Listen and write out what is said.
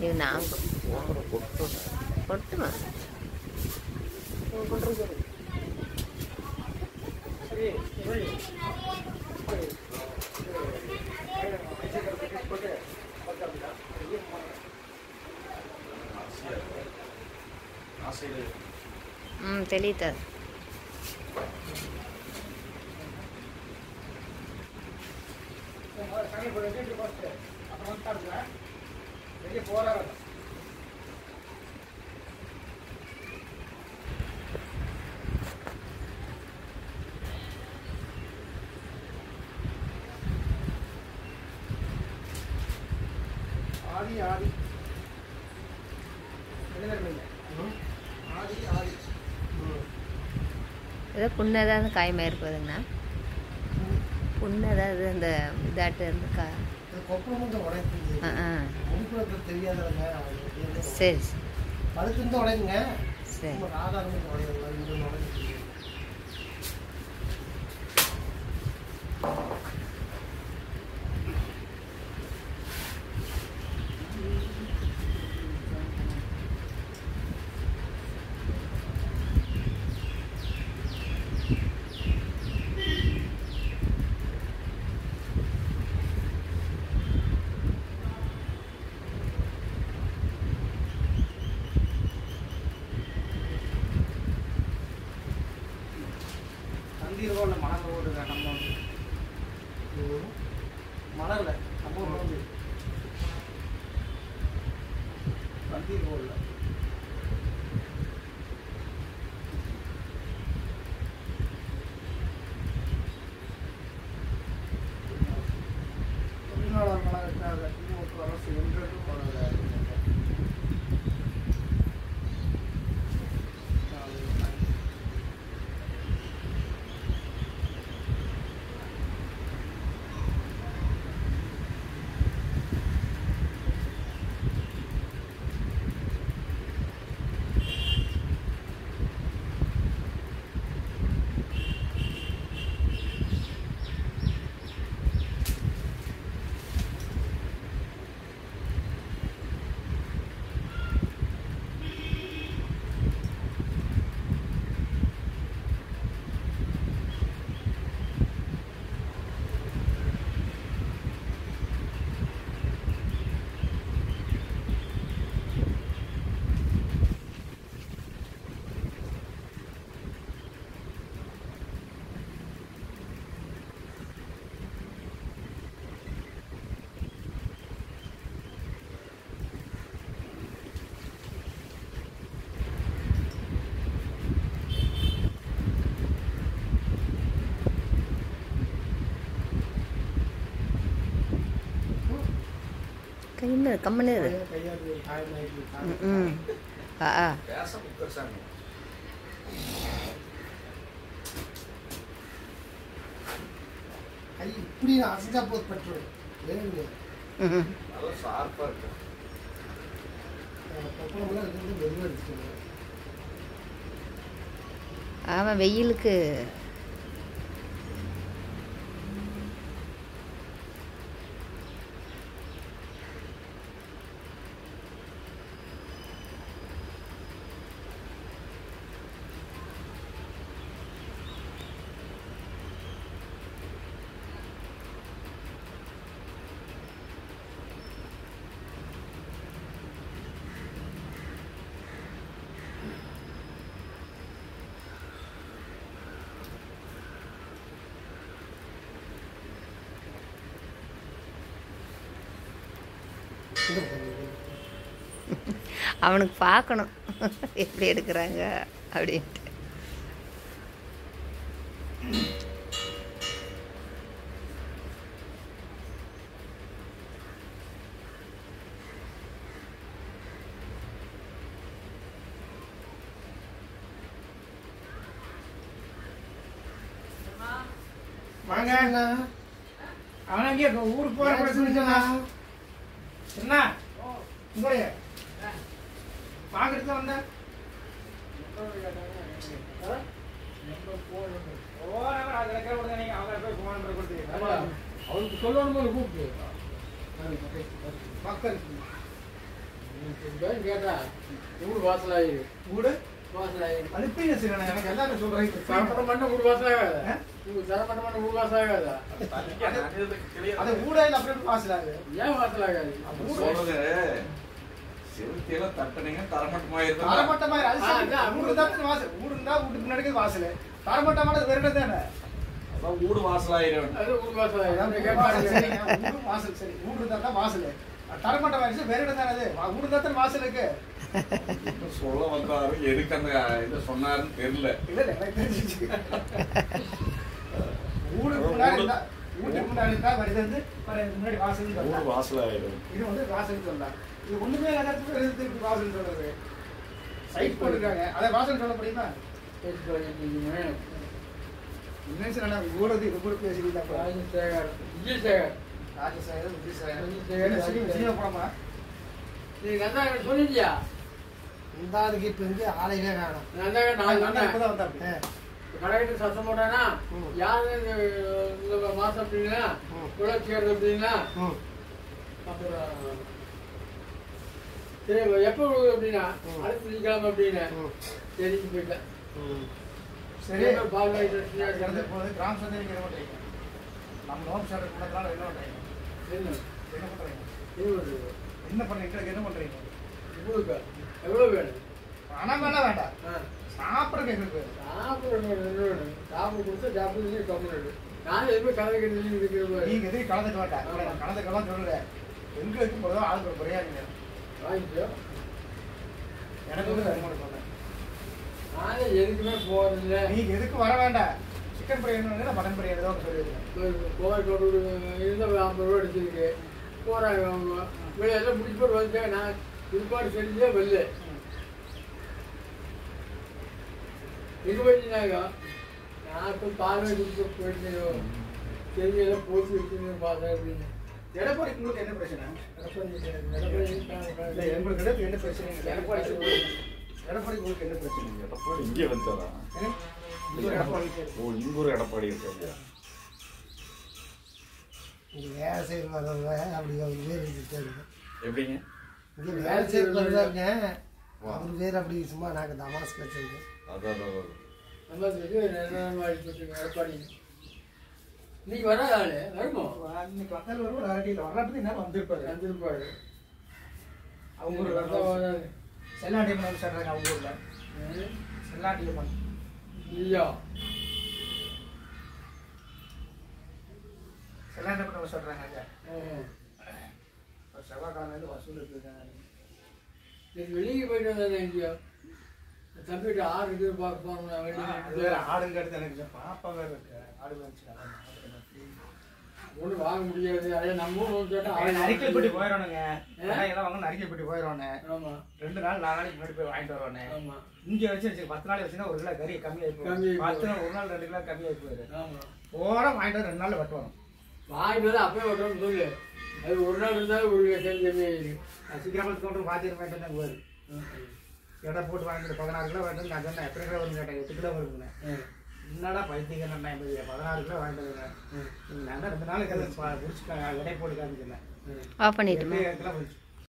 ಇವು ನಾಲ್ಕು ಕೊಟ್ಟು ಮಾ ಹ್ಞೂ ತೆಲೀತದ ஆதி ஆதி. ஆதி ஆதி. ஏதோ புண்ணு ஏதாவது காயமாக இருப்பதுங்கண்ணா புண்ணு ஏதாவது அந்த இதாட்டு இருந்து கா சரி சரி, பழுத்து இருந்து உடையுங்க சரி நம்ம ஆதாரம் வந்து உடையல இருந்து உடையுது தந்திருவோம் மணல் ஓடுங்க நம்ம வந்து. மணல்ல நம்ம ஊர்ல வந்து. தந்தீர் கையில் கம்மனு இரு ம் ஆ ஆ இப்படி அசைஞ்சா போது பெட்ரோல் வேணுங்க அவன் வெயிலுக்கு அவனுக்கு பார்க்கணும். எப்படி எடுக்கிறாங்க அப்படின்ட்டு. வாங்க. அவன் அங்கே ஊருக்கு போற பிரச்சனை என்ன உங்களுடைய பார்க்கறது வந்த அவனுக்கு சொல்லணும் போல கூப்பிட்டு. மக்கள் கேட்டா ஊடு வாசலாயிரு. வீடு எப்படி செய்யணும் எனக்கு எல்லாரும் சொல்றேன் தரப்பட்ட மண்ண ஊடு வாசலாகாதா தரப்பட்ட மண்ண ஊடு வாசலாகாதா அது ஊடையில் அப்படி வாசலாது ஏன் வாசலாகாது சொல்றது செவுத்தியெல்லாம் தட்டுனீங்க தரமட்டமாயிருந்தா தரமட்டமா அது ஆ, சரி. அதான். ஊடு தான் வாசல். ஊடு இருந்தா வீட்டுக்கு முன்னாடி வாசல். தரமட்டமான வேற இடம் தானே வாசலாயிரு வாசல் சரி, கேட்டாங்க ஊடு வாசல். சரி ஊடு இருந்தா தான் வாசல். தரமட்டம் ஆயிடுச்சு வேற இடம் தானே அது? வாசல் இருக்கு. சொல்ல வந்தாரு எதுக்கு அந்த இதை சொன்னாருன்னு தெரியல. இல்ல இல்ல எனக்கு தெரிஞ்சிச்சு. ஊருக்கு முன்னாடி வீட்டுக்கு முன்னாடி வருது வந்து முன்னாடி வாசல் சொல்லலாம் வாசலாயிரும் இது வந்து வாசல் சொல்லலாம் இது ஒண்ணுமே இப்படி வாசல் சொல்றது சைட் போட்டுருக்காங்க. அதை வாசல் சொல்ல முடியுமா இன்னும் சில நேரம் ஊரது இது கூட பேசிக்கிட்டா கூட சொல்லிட்டியா இந்த அதுக்கு இப்ப இங்க ஆளையே காணும் கந்தா சத்தம் போட்டானா ம். யாரு மாசம் அப்படின்னா ம். அப்படின்னா ம் அப்புறம் சரி எப்போ விழுது அப்படின்னா அடுத்த வெள்ளிக்கிழமை அப்படின்னு ம். போயிட்டேன் ம் சரி பால் கிராம சந்தை நம்ம நோம்பு சார் கூட என்ன பண்ணுறீங்க என்ன என்ன பண்றீங்க என்ன பண்றீங்க எங்களுக்கு என்ன பண்றீங்க உங்களுக்கு எவ்வளோ வேணும் பணம் வேணா வேண்டாம் சாப்பிடுறதுக்கு எங்களுக்கு வேணும். சாப்பிடணும் சாப்பிட கொடுத்தா சாப்பிடுறது கம்மி நான் எதுவுமே கதை கட்டி இருக்கிற நீங்க எதுவும் கலந்துக்க வேண்டாம் கலந்துக்கலாம் சொல்லல எங்களுக்கு போதும் ஆளுக்கு ஒரு பிரியாணி வேணும் வாங்கிக்கோ. எனக்கு வந்து வருமானம் நானே எதுக்குமே போகிறதில்ல நீங்க எதுக்கு வர வேண்டாம். சிக்கன் பிரியாணி வேணும் மட்டன் பிரியாணி தான் கோவைக்கோடு இருந்த ஐம்பது ரூபா அடிச்சிருக்கு. போகிறாங்க அவங்க. வெளியெல்லாம் முடிச்சு போட்டு வந்துட்டேன். நான் பிற்பாடு செஞ்சே வெளில எங்கே போயிட்டீங்க நான் இப்போ பார்வை போயிட்டேன் செடியெல்லாம் போட்டு வச்சுன்னு பார்த்தேன் அப்படின்னு. எடப்பாடி உங்களுக்கு என்ன பிரச்சனை? எடப்பாடி எங்களுக்கு என்ன பிரச்சனை. எடப்பாடி உங்களுக்கு- எடப்பாடி உங்களுக்கு என்ன பிரச்சனை? எடப்பாடி இங்கே வந்தாரா ஏன்னா, இங்க ஒரு எடப்பாடி இருக்காரு. ஓ இங்கூர் எடப்பாடி இருக்காரு இங்க வேலை செய்யற வர்றவங்க அப்படி அவர் பேர் இருக்காரு எப்படிங்க? இங்க வேலை செய்யற வர்றவங்க அவர் பேர் அப்படி சும்மா நாங்கள் தமாஸ் வச்சிருக்கோம். அதான் எடப்பாடி. இன்னைக்கு வராத ஆளு வருமோ? இன்னைக்கு வந்தாலும் வரும், வரலாற்றுக்கு நேரம் வந்திருப்பாரு? வந்திருப்பாரு. அவங்க ஊர்ல சொல்றாங்க அவங்க ஊர்ல. ம். செல்லாண்டியம்மன் இல்லையா செல்லாண்டியம்மன் வந்து சொல்றாங்க அங்க? ம். ஒரு செவ்வாய்க்கிழமை வந்து வசூல் இருக்காங்க சரி வெளியே போயிட்டு வந்தேன் எங்கேயோ. தம்பிட்டு ஆறு இது பார்க்க வேற ஆடுங்க அடுத்து எனக்கு பாப்பா வேற இருக்கு. ஆடு வச்சுக்கலாம் ஒன்றும் வாங்க முடியாது. அதே நம்ம ஊர் கேட்டா நரிக்கைப்பட்டி போயிடணுங்க எல்லாம் வாங்க போயிடணும் ஆமா. ரெண்டு நாள் நாலு நாளைக்கு முன்னாடி போய் வாங்கிட்டு வரணும் இங்க வச்சு வச்சு பத்து நாள் வச்சுன்னா ஒரு கிலோ கறி கம்மியாகி பத்து நாள் ஒரு நாள் ரெண்டு கிலோ கம்மியாகி போயிரு ஆமா. போற வாங்கிட்டு வந்து ரெண்டு நாள் வெட்டுவாங்க வாங்கிட்டு வந்து அப்பயே விட்டுறோம்னு சொல்லு. அது ஒரு நாள் இருந்தாலும் ஒரு கறி கம்மியாயிருக்கு நான் சீக்கிரமா கவுண்டர் பார்த்துட்டு வாங்கிட்டு போயிரு எடை போட்டு வாங்கிட்டு பதினாறு கிலோ வாங்கிட்டு நான் சொன்னேன். எத்தனை கிலோ வரும்னு கேட்டேன். எட்டு கிலோ வருங்க என்னடா நான் எண்பது பதினாறு கிலோ வாங்கிட்டு ரெண்டு நாளைக்கு அதை பிடிச்சி எடை போட்டு காமிச்சிருந்தேன் ஆஃப் பிடிச்சி